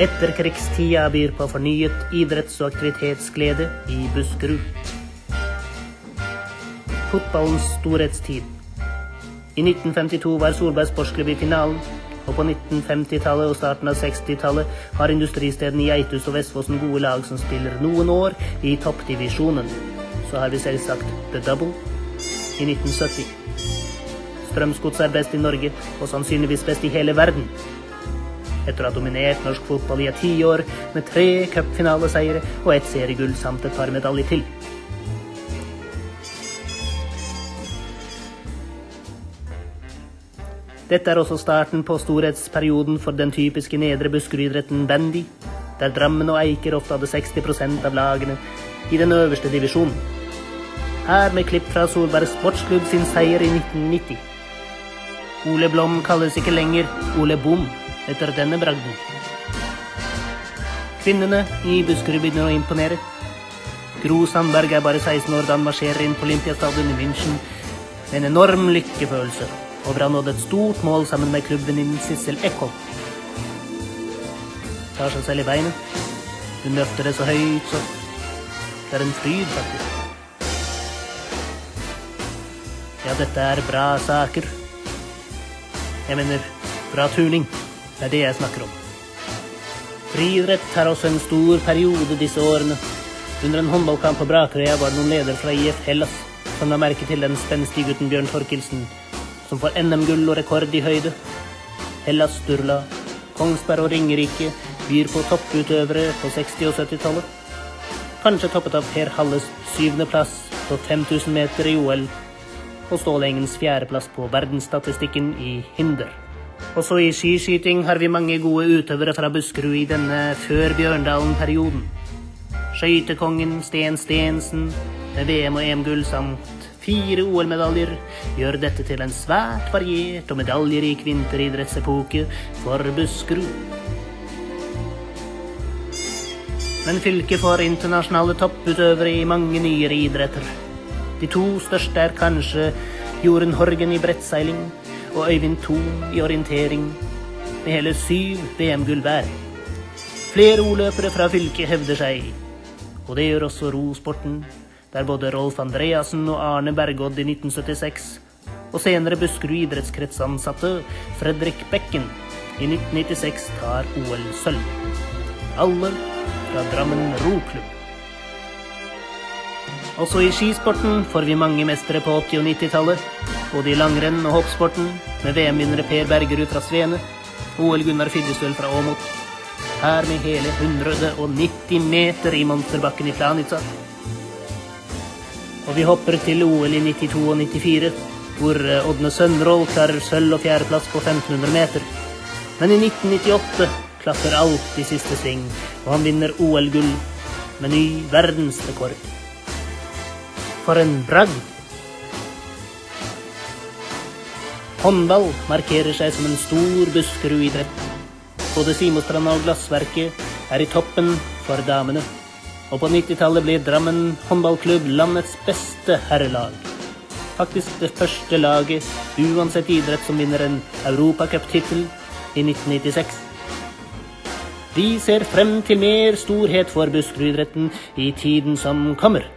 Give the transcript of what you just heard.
Etterkrigstida byr på fornyet idretts- og aktivitetsglede i Buskerud. Fotballens storhetstid. I 1952 var Solberg sportsklubb i finalen, og på 1950-tallet og starten av 60-tallet har industristedene Geithus og Vestfossen gode lag som spiller noen år i toppdivisjonen. Så har vi selvsagt The Double i 1970. Strømsgods er best i Norge, og sannsynligvis best i hele verden. Etter å ha dominert norsk fotball i et tiår med tre cupfinaleseiere og ett seriegull samt et par medaljer til. Dette er også starten på storhetsperioden for den typiske nedre Buskerud-idretten bandy, der Drammen og Eiker ofte hadde 60% av lagene i den øverste divisjonen. Her med klipp fra Solberg Sportsklubb sin seier i 1990. Ole Blom kalles ikke lenger Ole Bom etter denne bragden. Kvinnene i Buskerud begynner å imponere. Gro Sandberg er bare 16 år da han marsjerer inn på Olympiastadion i München med en enorm lykkefølelse over han nådde et stort mål sammen med klubbvenninnen Sissel Eckholm. Tar seg selv i beinet. Hun løfter det så høyt så det er en fryd, faktisk. Ja, dette er bra saker. Jeg mener bra turning. Det er det jeg snakker om. Friidrett har også en stor periode disse årene. Under en håndballkamp på Brakerøya var det noen leder fra IF Hellas som la merke til den spenstige gutten Bjørn Torkelsen, som får NM-gull og rekord i høyde. Hellas Sturla, Kongsberg og Ringerike byr på topputøvere på 60- og 70-tallet. Kanskje toppet av Per Halles syvendeplass på 5000 meter i OL, og Stålengens fjerdeplass på verdensstatistikken i hinder. Også i skiskyting har vi mange gode utøvere fra Buskerud i denne før Bjørndalen-perioden. Skøytekongen Sten Stensen med VM- og EM-gull samt fire OL-medaljer gjør dette til en svært variert og medaljerik vinteridrettsepoke for Buskerud. Men fylket får internasjonale topputøvere i mange nyere idretter. De to største er kanskje Jorunn Horgen i brettseiling og Øyvind Thon i orientering, med hele syv VM-gull hver. Flere oløpere fra fylket hevder seg, og det gjør også rosporten, der både Rolf Andreassen og Arne Bergodd i 1976 og senere Buskerud idrettskretsansatte Fredrik Bekken i 1996 tar OL-sølv. Alle fra Drammen roklubb. Også i skisporten får vi mange mestere på 80- og 90-tallet. Både i langrenn og hoppsporten, med VM-vinnere Per Bergerud fra Svene, OL-Gunnar Fyddestøl fra Åmot. Her med hele 190 meter i monsterbakken i Planica. Og vi hopper til OL i 92 og 94, hvor Ådne Sønrål klarer sølv og fjerdeplass på 1500 meter. Men i 1998 klaffer alt i siste sving, og han vinner OL-gull med ny verdensrekord. For en bragd! Håndball markerer seg som en stor Buskerud-idrett. Både Simostranda og Glassverket er i toppen for damene. Og på 90-tallet blir Drammen håndballklubb landets beste herrelag. Faktisk det første laget, uansett idrett, som vinner en europacuptittel i 1996. Vi ser frem til mer storhet for Buskerud-idretten i tiden som kommer.